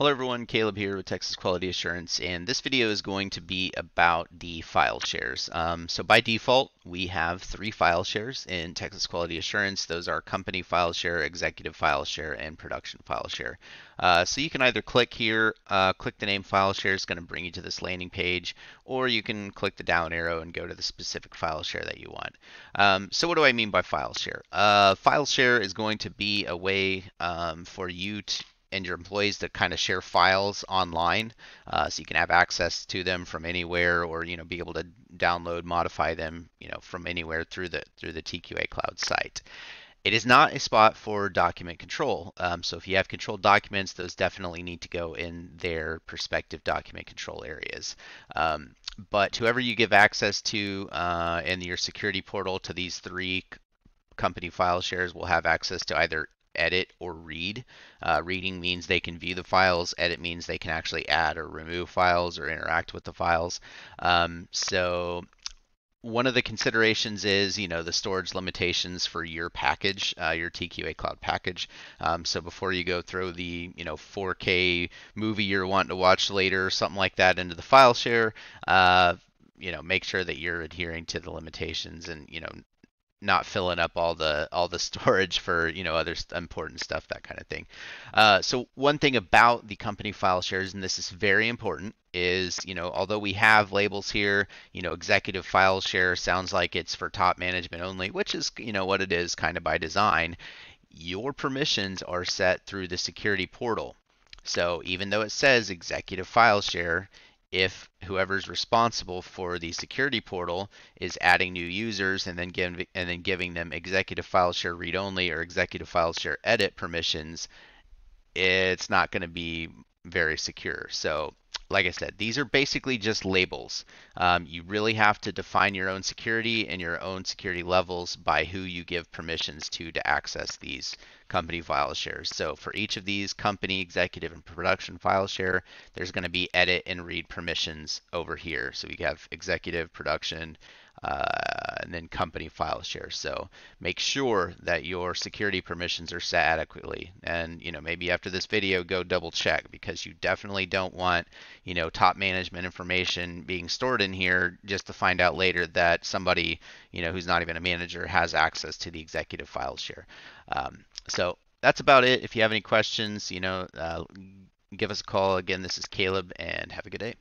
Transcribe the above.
Hello everyone, Caleb here with Texas Quality Assurance, and this video is going to be about the file shares. Um, so by default, we have three file shares in Texas Quality Assurance. Those are company file share, executive file share, and production file share. Uh, so you can either click here, uh, click the name file share, it's going to bring you to this landing page, or you can click the down arrow and go to the specific file share that you want. Um, so what do I mean by file share? Uh, file share is going to be a way um, for you to and your employees to kind of share files online uh, so you can have access to them from anywhere or you know be able to download modify them you know from anywhere through the through the TQA cloud site it is not a spot for document control. Um, so if you have controlled documents, those definitely need to go in their respective document control areas. Um, but whoever you give access to uh, in your security portal to these three company file shares will have access to either edit or read. Uh, reading means they can view the files. Edit means they can actually add or remove files or interact with the files. Um, so one of the considerations is, you know, the storage limitations for your package, uh, your TQA Cloud package. Um, so before you go throw the, you know, 4K movie you're wanting to watch later, or something like that, into the file share, uh, you know, make sure that you're adhering to the limitations and, you know, not filling up all the all the storage for you know other important stuff that kind of thing. Uh, so one thing about the company file shares and this is very important is you know although we have labels here you know executive file share sounds like it's for top management only which is you know what it is kind of by design your permissions are set through the security portal. So even though it says executive file share if whoever's responsible for the security portal is adding new users and then giving and then giving them executive file share read only or executive file share edit permissions, it's not going to be very secure. So like I said, these are basically just labels. Um, you really have to define your own security and your own security levels by who you give permissions to to access these company file shares. So for each of these company, executive, and production file share, there's going to be edit and read permissions over here. So we have executive, production, uh, and then company file share. So make sure that your security permissions are set adequately. And you know maybe after this video, go double check because you definitely don't want you know top management information being stored in here just to find out later that somebody you know who's not even a manager has access to the executive file share. Um, so that's about it. If you have any questions, you know, uh, give us a call. Again, this is Caleb, and have a good day.